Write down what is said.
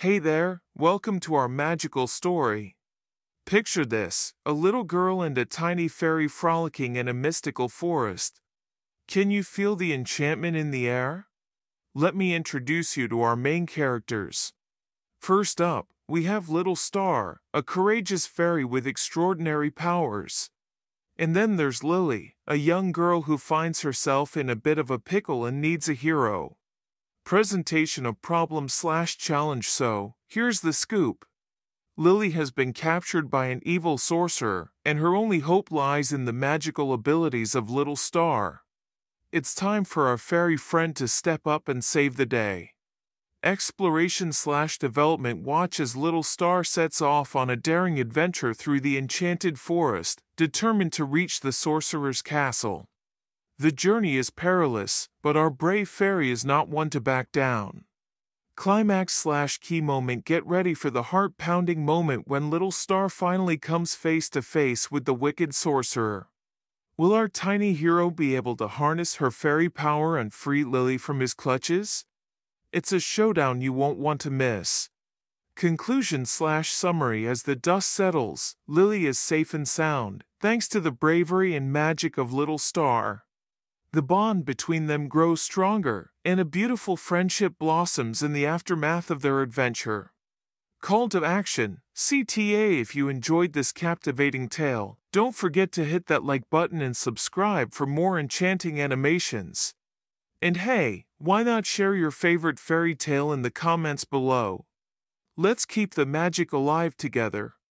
Hey there, welcome to our magical story. Picture this a little girl and a tiny fairy frolicking in a mystical forest. Can you feel the enchantment in the air? Let me introduce you to our main characters. First up, we have Little Star, a courageous fairy with extraordinary powers. And then there's Lily, a young girl who finds herself in a bit of a pickle and needs a hero. Presentation of problem slash challenge so, here's the scoop. Lily has been captured by an evil sorcerer, and her only hope lies in the magical abilities of Little Star. It's time for our fairy friend to step up and save the day. Exploration slash development watch as Little Star sets off on a daring adventure through the enchanted forest, determined to reach the sorcerer's castle. The journey is perilous, but our brave fairy is not one to back down. Climax slash key moment Get ready for the heart pounding moment when Little Star finally comes face to face with the wicked sorcerer. Will our tiny hero be able to harness her fairy power and free Lily from his clutches? It's a showdown you won't want to miss. Conclusion slash summary As the dust settles, Lily is safe and sound, thanks to the bravery and magic of Little Star. The bond between them grows stronger, and a beautiful friendship blossoms in the aftermath of their adventure. Call to action CTA if you enjoyed this captivating tale, don't forget to hit that like button and subscribe for more enchanting animations. And hey, why not share your favorite fairy tale in the comments below? Let's keep the magic alive together.